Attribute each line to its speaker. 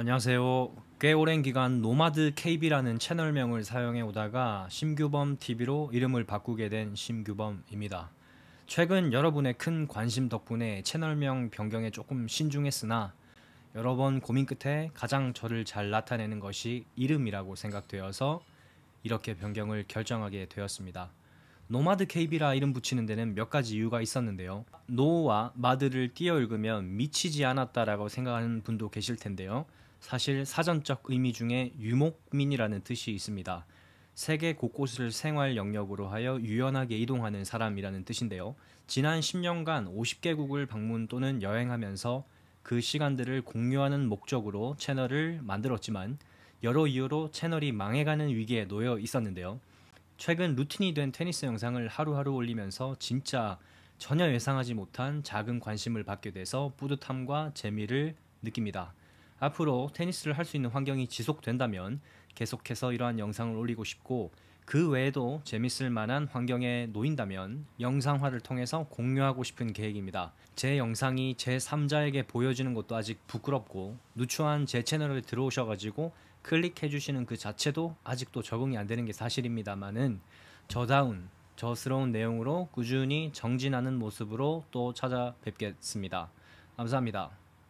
Speaker 1: 안녕하세요. 꽤 오랜 기간 Nomad KB라는 채널명을 사용해 오다가 심규범 TV로 이름을 바꾸게 된 심규범입니다. 최근 여러분의 큰 관심 덕분에 채널명 변경에 조금 신중했으나 여러 번 고민 끝에 가장 저를 잘 나타내는 것이 이름이라고 생각되어서 이렇게 변경을 결정하게 되었습니다. Nomad KB라 이름 붙이는 데는 몇 가지 이유가 있었는데요. no와 mad를 띄어 읽으면 미치지 않았다라고 생각하는 분도 계실 텐데요. 사실 사전적 의미 중에 유목민이라는 뜻이 있습니다. 세계 곳곳을 생활 영역으로 하여 유연하게 이동하는 사람이라는 뜻인데요. 지난 10년간 50개국을 방문 또는 여행하면서 그 시간들을 공유하는 목적으로 채널을 만들었지만 여러 이유로 채널이 망해가는 위기에 놓여 있었는데요. 최근 루틴이 된 테니스 영상을 하루하루 올리면서 진짜 전혀 예상하지 못한 작은 관심을 받게 돼서 뿌듯함과 재미를 느낍니다. 앞으로 테니스를 할 수 있는 환경이 지속된다면 계속해서 이러한 영상을 올리고 싶고 그 외에도 재밌을 만한 환경에 놓인다면 영상화를 통해서 공유하고 싶은 계획입니다. 제 영상이 제 3자에게 보여지는 것도 아직 부끄럽고 누추한 제 채널에 들어오셔가지고 클릭해 주시는 그 자체도 아직도 적응이 안 되는 게 사실입니다만은 저다운 저스러운 내용으로 꾸준히 정진하는 모습으로 또 찾아뵙겠습니다. 감사합니다.